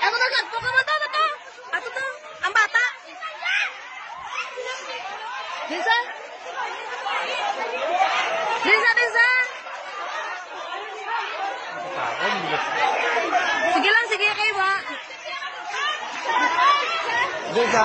Ako na gagpo ka mo to, to. Ato to, ang bata. Dinsa? Dinsa, Dinsa. Sige lang, sige kayo ba? Desa.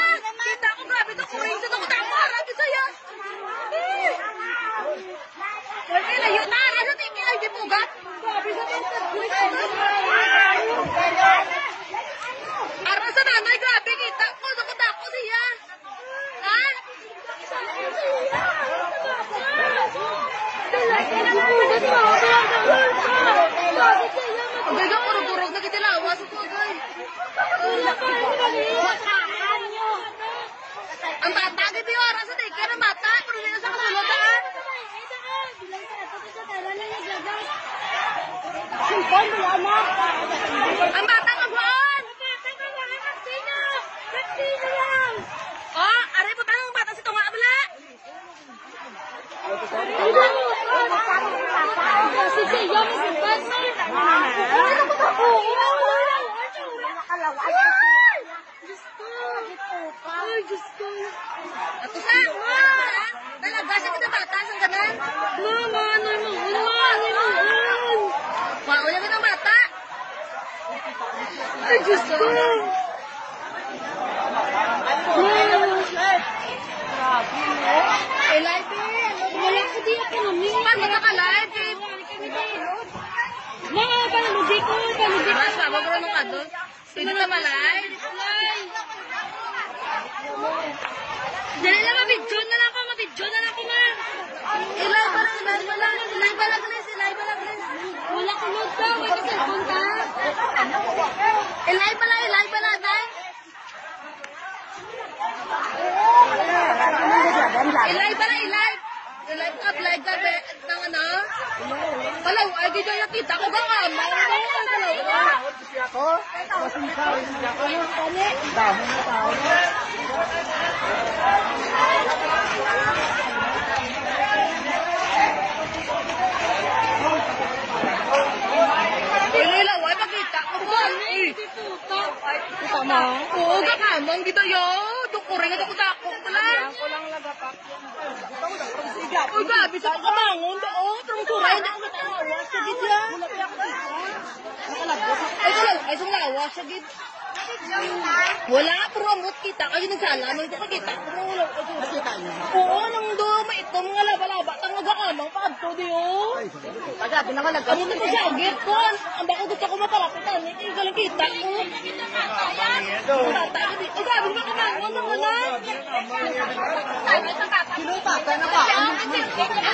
Kita ko grabe to kuring sa tong tamo, grabe to ya. Ha? Gaga puro-purog na. Ang yung oras ang bata. Pero hindi na sa kasulot, ha? Ang! Oh, aray po tanong bata si Tunga Abla. Ato sa, talaga sa kita bata, sa ganan. Mama, ano mo? Ano mo? Wow, yan ang bata. Ay, Diyos ko. Eh, live eh. Wala ko di ako namin. Paano ka ka-live eh? Mga paludi ko, paludi ko. Mas, mabag mo nung kadon. Pwede na malay. Dali lang, mabidyo na lang ako, mabidyo na lang ako, ma. Ilay pa lang, ilay pa lang. Ilay pa lang, Liz. Ilay pa lang, Liz. Wala ko load ka, may cellphone ka. Ilay pa lang, ilay pa lang, tay. Ilay pa lang, ilay. Ilay pa, apply ka, be. Nang ano? Palaw, ay, di na nakita ko ka ka. Damo na tao. Uy, nila, ay, pakita ko ba? Uy. Kita mo. Oo, kakamang dito yo. Na ako takot pala. Ako lang lagapak. Uy, gabi sa kamangon do. Terus turay na ako natawa sa gidya. Ay, wala, ay, wala, lawa sa gid. Wala, promote kita. Kasi nagsala, may ito kita. Pero wala, Nakita niyo. Oo, nang do, may ito mga laba-laba. Tanga gakamang pa to di yo. Taga, pinangalag Ano na sa gid ko? Ang baka gusto ko matalapitan. Ito yung galing kita ko. Tata, ay, gabi ba kamangon? Ang wala? Sinong tatay na ba?